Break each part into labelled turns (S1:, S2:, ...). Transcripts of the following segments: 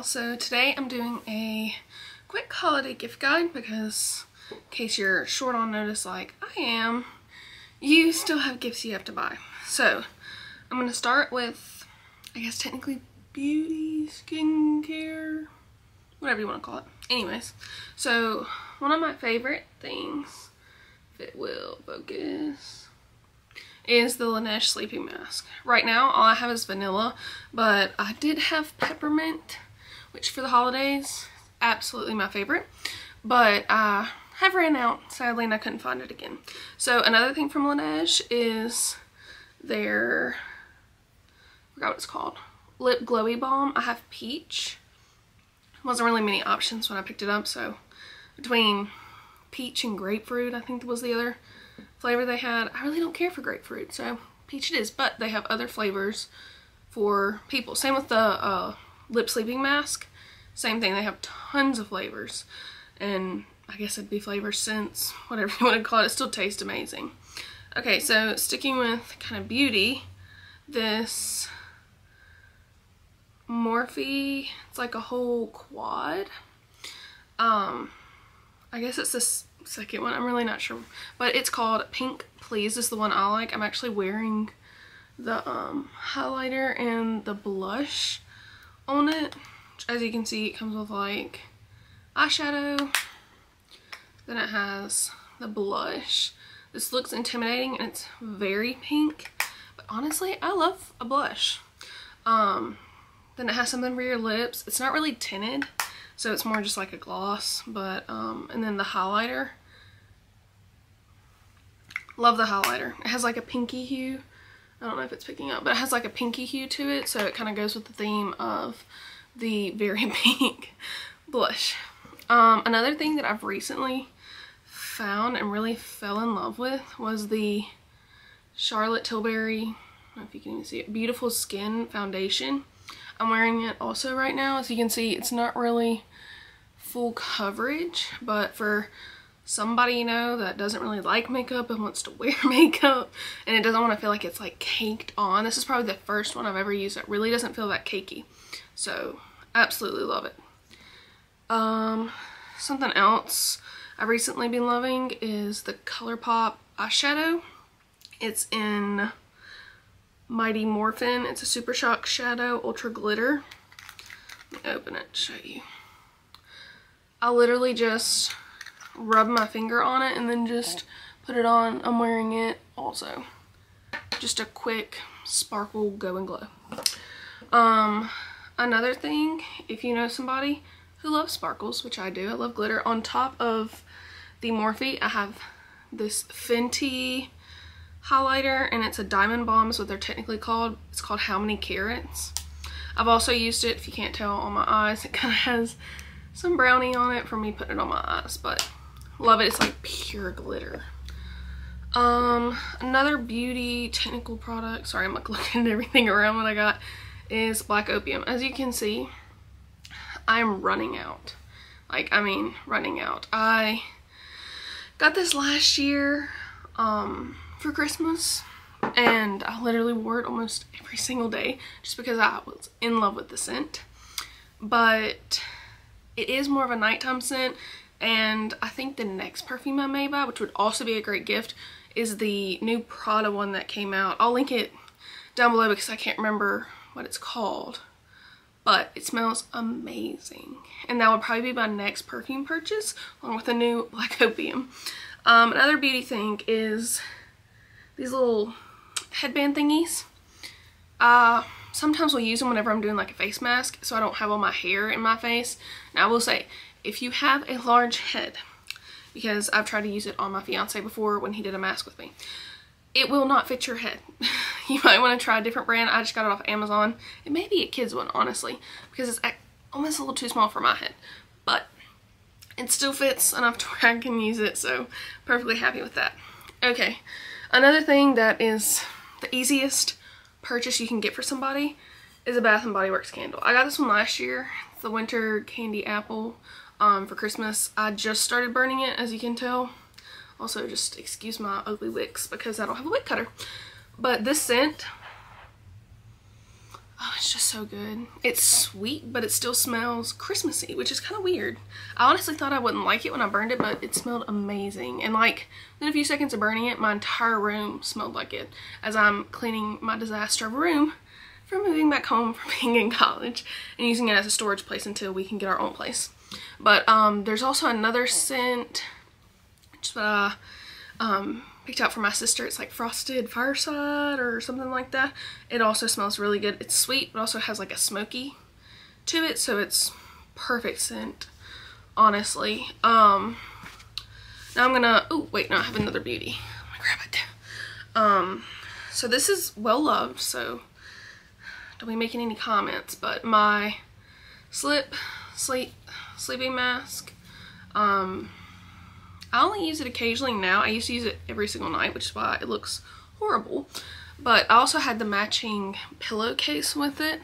S1: y'all. So today I'm doing a quick holiday gift guide because in case you're short on notice like I am, you still have gifts you have to buy. So I'm going to start with, I guess technically beauty, skincare, whatever you want to call it. Anyways, so one of my favorite things, if it will focus, is the Laneige sleeping mask. Right now all I have is vanilla, but I did have peppermint, which for the holidays, absolutely my favorite. But I have ran out, sadly, and I couldn't find it again. So another thing from Laneige is their, I forgot what it's called, Lip Glowy Balm. I have peach. Wasn't really many options when I picked it up, so between peach and grapefruit, I think was the other flavor they had. I really don't care for grapefruit, so peach it is, but they have other flavors for people. Same with the uh, lip sleeping mask. Same thing, they have tons of flavors. And I guess it'd be flavor scents, whatever you want to call it. It still tastes amazing. Okay, so sticking with kind of beauty, this Morphe, it's like a whole quad. Um, I guess it's this second one. I'm really not sure. But it's called Pink Please is the one I like. I'm actually wearing the um, highlighter and the blush on it. As you can see, it comes with like eyeshadow. Then it has the blush. This looks intimidating and it's very pink. But honestly, I love a blush. Um, then it has something for your lips. It's not really tinted. So it's more just like a gloss, but, um, and then the highlighter. Love the highlighter. It has like a pinky hue. I don't know if it's picking up, but it has like a pinky hue to it, so it kind of goes with the theme of the very pink blush. Um, another thing that I've recently found and really fell in love with was the Charlotte Tilbury, I don't know if you can even see it, Beautiful Skin Foundation. I'm wearing it also right now. As you can see, it's not really full coverage, but for somebody you know that doesn't really like makeup and wants to wear makeup and it doesn't want to feel like it's like caked on, this is probably the first one I've ever used that really doesn't feel that cakey. So, absolutely love it. Um, something else I've recently been loving is the ColourPop eyeshadow. It's in Mighty Morphin. It's a Super Shock Shadow Ultra Glitter. Let me open it show you. I literally just rub my finger on it and then just put it on. I'm wearing it also. Just a quick sparkle go and glow. Um, another thing, if you know somebody who loves sparkles, which I do, I love glitter, on top of the Morphe, I have this Fenty highlighter and it's a diamond bomb is what they're technically called. It's called How Many Carats. I've also used it, if you can't tell, on my eyes. It kind of has some brownie on it for me putting it on my eyes, but love it. It's like pure glitter. Um, another beauty technical product, sorry I'm like looking at everything around what I got, is Black Opium. As you can see, I'm running out. Like, I mean, running out. I got this last year um, for Christmas and I literally wore it almost every single day just because I was in love with the scent. But it is more of a nighttime scent and I think the next perfume I may buy, which would also be a great gift, is the new Prada one that came out. I'll link it down below because I can't remember what it's called. But it smells amazing. And that would probably be my next perfume purchase along with the new Black Opium. Um, another beauty thing is these little headband thingies. Uh, sometimes we'll use them whenever I'm doing like a face mask so I don't have all my hair in my face. Now I will say, if you have a large head, because I've tried to use it on my fiance before when he did a mask with me, it will not fit your head. you might want to try a different brand. I just got it off Amazon. It may be a kid's one, honestly, because it's almost a little too small for my head. But it still fits enough to where I can use it, so perfectly happy with that. Okay, another thing that is the easiest purchase you can get for somebody is a Bath & Body Works candle. I got this one last year. It's the Winter Candy Apple um, for Christmas. I just started burning it, as you can tell. Also, just excuse my ugly wicks because I don't have a wick cutter. But this scent, Oh, it's just so good. It's sweet, but it still smells Christmassy, which is kind of weird. I honestly thought I wouldn't like it when I burned it, but it smelled amazing. And like, within a few seconds of burning it, my entire room smelled like it as I'm cleaning my disaster of a room from moving back home from being in college and using it as a storage place until we can get our own place. But um, there's also another scent, which uh, um, picked out for my sister. It's like frosted fireside or something like that. It also smells really good. It's sweet, but also has like a smoky to it, so it's perfect scent, honestly. Um, now I'm gonna, oh wait, no, I have another beauty. I'm gonna grab it. Um, so this is well loved, so don't be making any comments, but my slip, sleep, sleeping mask, um, I only use it occasionally now. I used to use it every single night, which is why it looks horrible. But I also had the matching pillowcase with it.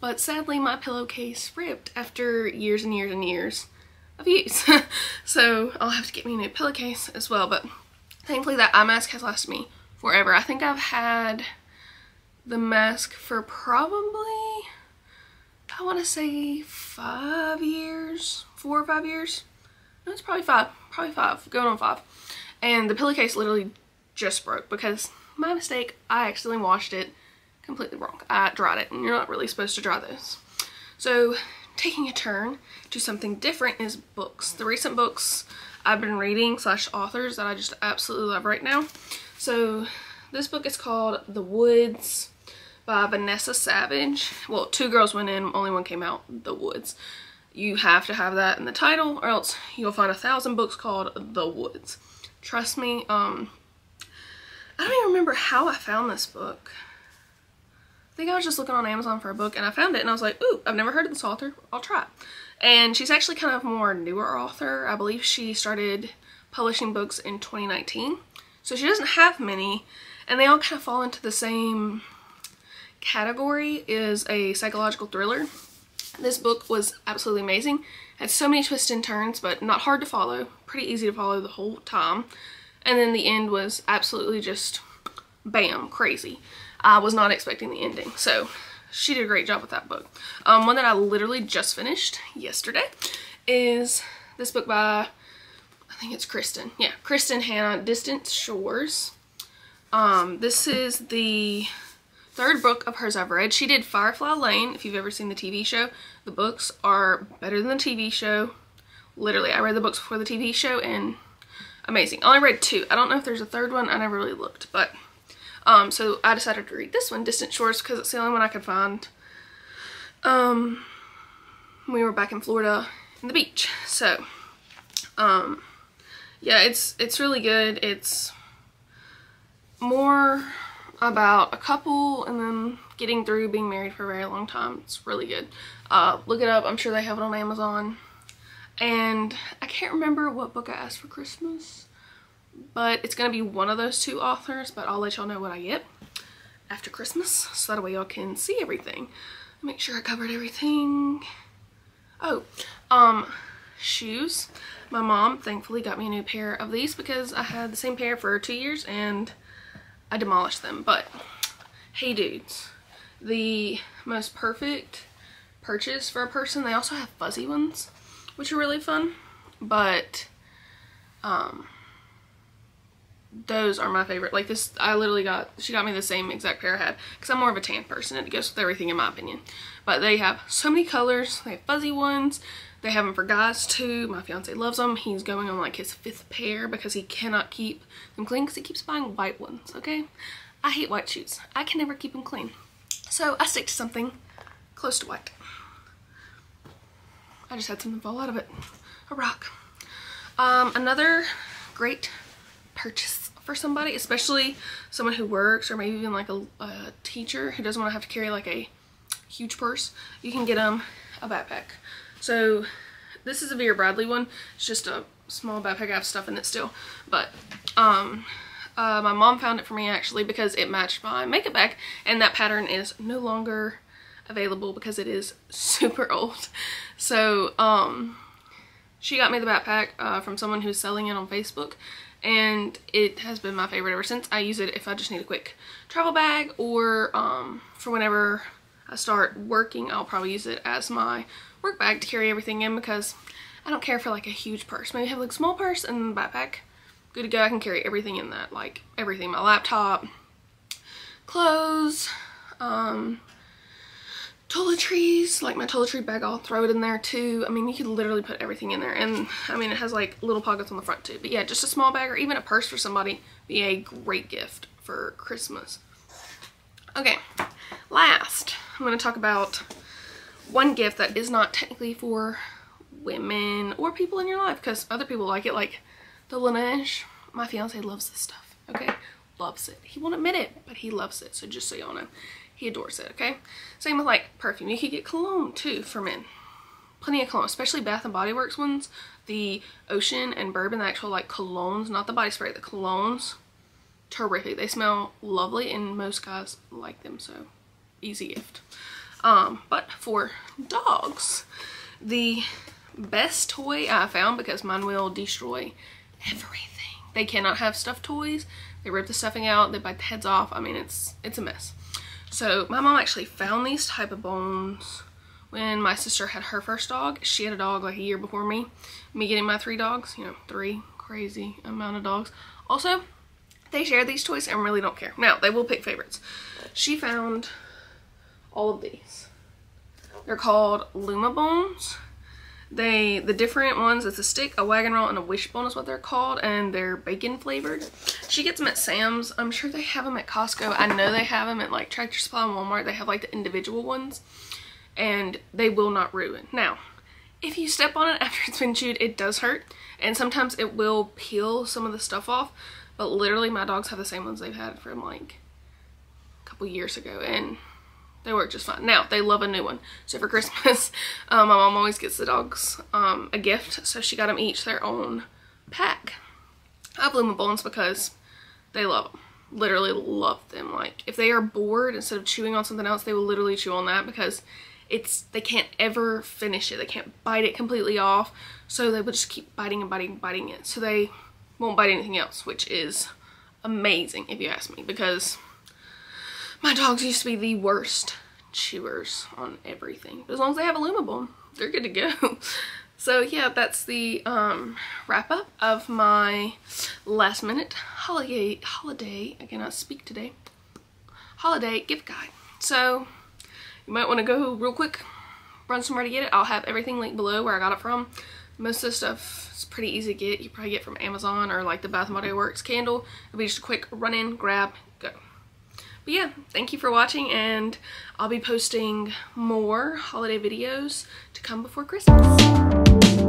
S1: But sadly, my pillowcase ripped after years and years and years of use. so I'll have to get me a new pillowcase as well. But thankfully, that eye mask has lasted me forever. I think I've had the mask for probably, I want to say five years, four or five years. No, it's probably five probably five, going on five. And the pillowcase literally just broke because my mistake, I accidentally washed it completely wrong. I dried it and you're not really supposed to dry those. So taking a turn to something different is books. The recent books I've been reading slash authors that I just absolutely love right now. So this book is called The Woods by Vanessa Savage. Well, two girls went in, only one came out, The Woods you have to have that in the title or else you'll find a thousand books called The Woods. Trust me, um, I don't even remember how I found this book. I think I was just looking on Amazon for a book and I found it and I was like, ooh, I've never heard of this author. I'll try. And she's actually kind of more newer author. I believe she started publishing books in 2019. So she doesn't have many and they all kind of fall into the same category is a psychological thriller this book was absolutely amazing. Had so many twists and turns, but not hard to follow. Pretty easy to follow the whole time. And then the end was absolutely just bam, crazy. I was not expecting the ending. So she did a great job with that book. Um, one that I literally just finished yesterday is this book by, I think it's Kristen. Yeah, Kristen Hannah, Distant Shores. Um, this is the third book of hers I've read. She did Firefly Lane, if you've ever seen the TV show. The books are better than the TV show. Literally, I read the books before the TV show and amazing. I only read two. I don't know if there's a third one. I never really looked, but um, so I decided to read this one, Distant Shores, because it's the only one I could find. Um, we were back in Florida in the beach. So, um, yeah, it's, it's really good. It's more about a couple and then getting through being married for a very long time. It's really good. Uh, look it up. I'm sure they have it on Amazon. And I can't remember what book I asked for Christmas, but it's going to be one of those two authors, but I'll let y'all know what I get after Christmas so that way y'all can see everything. Make sure I covered everything. Oh, um, shoes. My mom thankfully got me a new pair of these because I had the same pair for two years and I demolished them. But, hey dudes, the most perfect purchase for a person. They also have fuzzy ones, which are really fun. But, um, those are my favorite. Like this, I literally got, she got me the same exact pair I had because I'm more of a tan person. It goes with everything in my opinion. But they have so many colors. They have fuzzy ones. They have them for guys too. My fiance loves them. He's going on like his fifth pair because he cannot keep them clean because he keeps buying white ones, okay? I hate white shoes. I can never keep them clean. So I stick to something close to white. I just had something fall out of it. A rock. Um, another great purchase for somebody, especially someone who works or maybe even like a, a teacher who doesn't want to have to carry like a huge purse. You can get them a backpack. So this is a Vera Bradley one. It's just a small backpack. I have stuff in it still. But um, uh, my mom found it for me actually because it matched my makeup bag. And that pattern is no longer available because it is super old. So um, she got me the backpack uh, from someone who's selling it on Facebook and it has been my favorite ever since. I use it if I just need a quick travel bag or um, for whenever I start working, I'll probably use it as my work bag to carry everything in because I don't care for like a huge purse. Maybe have like a small purse and backpack. Good to go. I can carry everything in that, like everything. My laptop, clothes, um, toiletries, like my toiletry bag, I'll throw it in there too. I mean, you could literally put everything in there. And I mean, it has like little pockets on the front too. But yeah, just a small bag or even a purse for somebody be a great gift for Christmas. Okay, last, I'm going to talk about one gift that is not technically for women or people in your life because other people like it, like the Laneige. My fiance loves this stuff, okay? Loves it. He won't admit it, but he loves it. So just so y'all know, he adores it, okay? Same with like perfume. You could get cologne too for men. Plenty of cologne, especially Bath and Body Works ones. The Ocean and Bourbon, the actual like colognes, not the body spray, the colognes. Terrific. They smell lovely and most guys like them, so easy gift. Um, but for dogs, the best toy I found because mine will destroy everything. They cannot have stuffed toys. They rip the stuffing out. They bite the heads off. I mean, it's it's a mess. So my mom actually found these type of bones when my sister had her first dog. She had a dog like a year before me. Me getting my three dogs, you know, three crazy amount of dogs. Also, they share these toys and really don't care. Now, they will pick favorites. She found all of these. They're called Luma Bones. They, the different ones, it's a stick, a wagon roll, and a wishbone is what they're called, and they're bacon flavored. She gets them at Sam's. I'm sure they have them at Costco. I know they have them at like Tractor Supply and Walmart. They have like the individual ones, and they will not ruin. Now, if you step on it after it's been chewed, it does hurt, and sometimes it will peel some of the stuff off, but literally my dogs have the same ones they've had from like a couple years ago, and they work just fine. Now, they love a new one. So for Christmas, um, my mom always gets the dogs um, a gift. So she got them each their own pack I of Luma Bones because they love them. Literally love them. Like, if they are bored, instead of chewing on something else, they will literally chew on that because it's they can't ever finish it. They can't bite it completely off. So they will just keep biting and biting and biting it. So they won't bite anything else, which is amazing if you ask me because my dogs used to be the worst chewers on everything. As long as they have a Luma bone, they're good to go. So yeah, that's the um, wrap up of my last minute holiday, holiday, I cannot speak today, holiday gift guide. So you might want to go real quick, run somewhere to get it. I'll have everything linked below where I got it from. Most of the stuff is pretty easy to get. You probably get from Amazon or like the Bath & Body Works candle. It'll be just a quick run in, grab, go. But yeah, thank you for watching and I'll be posting more holiday videos to come before Christmas.